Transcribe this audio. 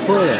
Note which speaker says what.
Speaker 1: que fuera.